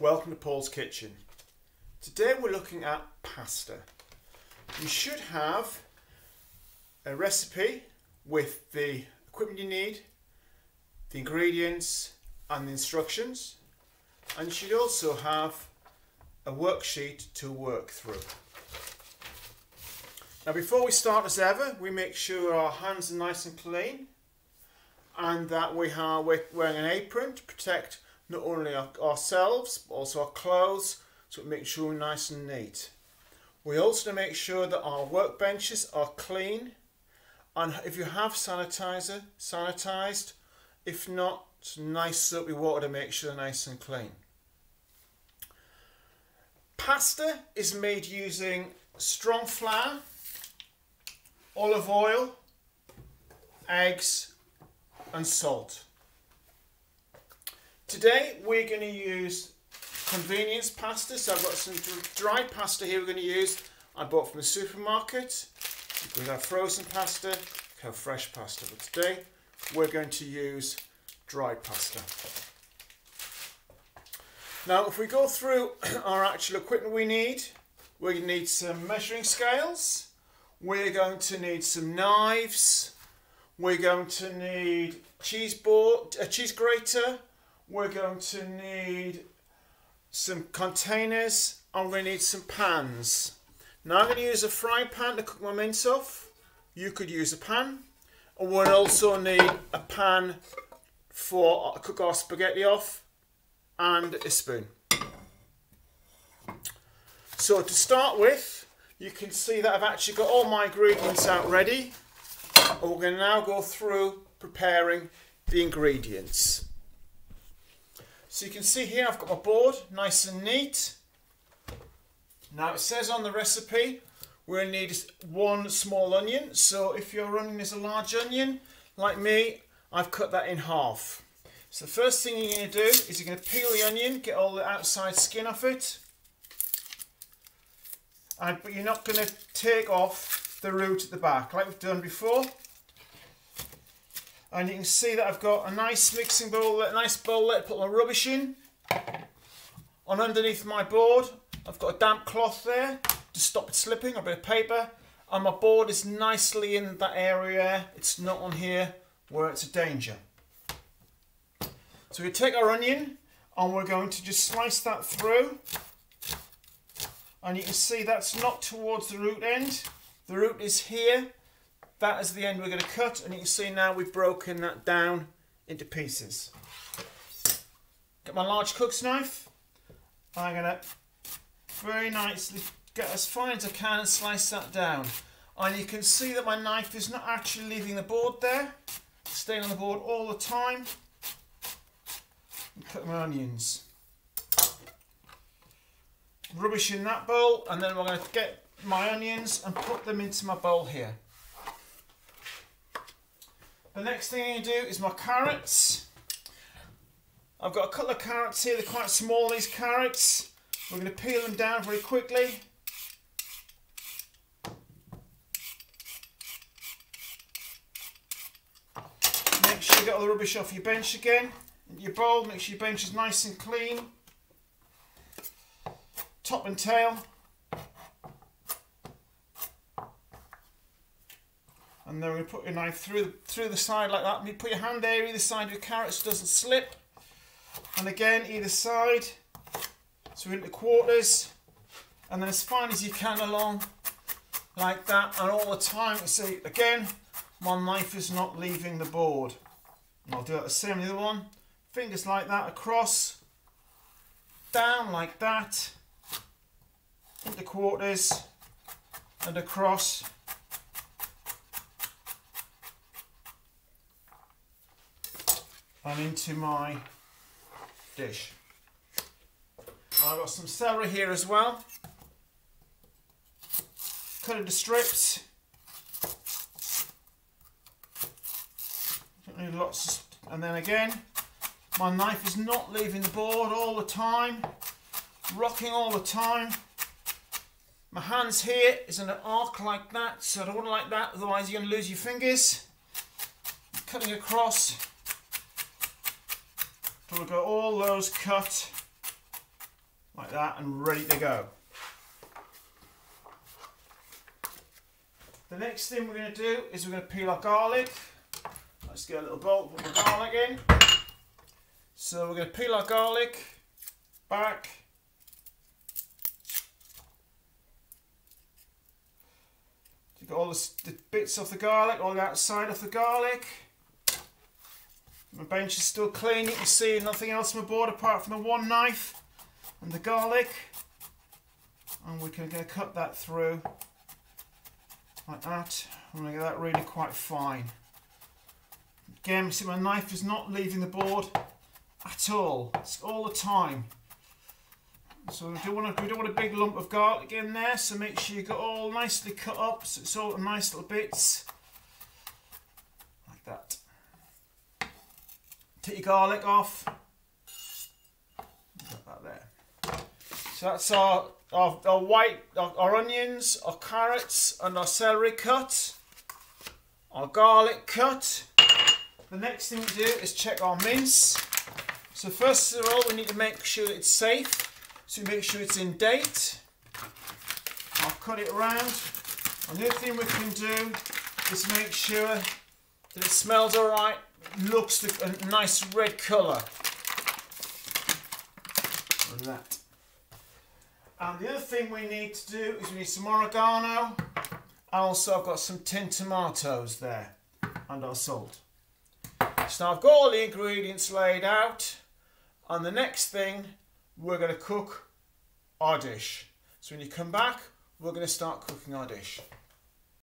Welcome to Paul's Kitchen. Today we're looking at pasta. You should have a recipe with the equipment you need, the ingredients and the instructions and you should also have a worksheet to work through. Now before we start as ever we make sure our hands are nice and clean and that we are wearing an apron to protect not only our, ourselves but also our clothes so it makes sure we're nice and neat. We also make sure that our workbenches are clean and if you have sanitizer, sanitized. If not, nice soapy water to make sure they're nice and clean. Pasta is made using strong flour, olive oil, eggs and salt. Today we're going to use convenience pasta. So I've got some dry pasta here we're going to use. I bought from the supermarket. We have frozen pasta, we have fresh pasta. But today we're going to use dry pasta. Now if we go through our actual equipment we need, we need some measuring scales, we're going to need some knives, we're going to need cheese board, a cheese grater, we're going to need some containers and we're going to need some pans. Now I'm going to use a frying pan to cook my mince off. You could use a pan. And we'll also need a pan for uh, cook our spaghetti off and a spoon. So to start with, you can see that I've actually got all my ingredients out ready. And we're going to now go through preparing the ingredients. So you can see here I've got my board nice and neat. Now it says on the recipe to need one small onion. So if your onion is a large onion, like me, I've cut that in half. So the first thing you're going to do is you're going to peel the onion, get all the outside skin off it. And, but you're not going to take off the root at the back like we've done before and you can see that I've got a nice mixing bowl, a nice bowl let put my rubbish in. On underneath my board, I've got a damp cloth there to stop it slipping, a bit of paper, and my board is nicely in that area. It's not on here where it's a danger. So we take our onion and we're going to just slice that through. And you can see that's not towards the root end. The root is here that is the end we're going to cut and you can see now we've broken that down into pieces. Get my large cook's knife. I'm going to very nicely get as fine as I can and slice that down. And you can see that my knife is not actually leaving the board there. Staying on the board all the time. And cut my onions. Rubbish in that bowl and then we're going to get my onions and put them into my bowl here. The next thing I'm going to do is my carrots. I've got a couple of carrots here, they're quite small these carrots. We're going to peel them down very quickly. Make sure you get all the rubbish off your bench again. Your bowl, make sure your bench is nice and clean. Top and tail. And then we put your knife through through the side like that. And you put your hand there either side of your carrot so it doesn't slip. And again, either side. So into quarters. And then as fine as you can along like that. And all the time, see, again, my knife is not leaving the board. And I'll do the same with the other one. Fingers like that across. Down like that. Into quarters. And across and into my dish. I've got some celery here as well. Cut into strips. Lots, and then again, my knife is not leaving the board all the time, rocking all the time. My hands here is in an arc like that, so I don't want like that, otherwise you're going to lose your fingers. Cutting across, so we've got all those cut like that and ready to go. The next thing we're going to do is we're going to peel our garlic. Let's get a little bowl, put the garlic in. So we're going to peel our garlic back. You've got all the, the bits off the garlic, all the outside of the garlic. My bench is still clean, you can see nothing else on my board apart from the one knife and the garlic. And we're going to cut that through like that. I'm going to get that really quite fine. Again, see my knife is not leaving the board at all. It's all the time. So we don't want a, we don't want a big lump of garlic in there, so make sure you got all nicely cut up, so it's all nice little bits. Like that. Take your garlic off. That there. So that's our, our, our white, our, our onions, our carrots and our celery cut. Our garlic cut. The next thing we do is check our mince. So first of all, we need to make sure it's safe. So we make sure it's in date. I'll cut it around. And the thing we can do is make sure that it smells alright, looks a nice red colour. And that. And the other thing we need to do is we need some oregano. Also I've got some tin tomatoes there and our salt. So I've got all the ingredients laid out and the next thing we're going to cook our dish. So when you come back we're going to start cooking our dish.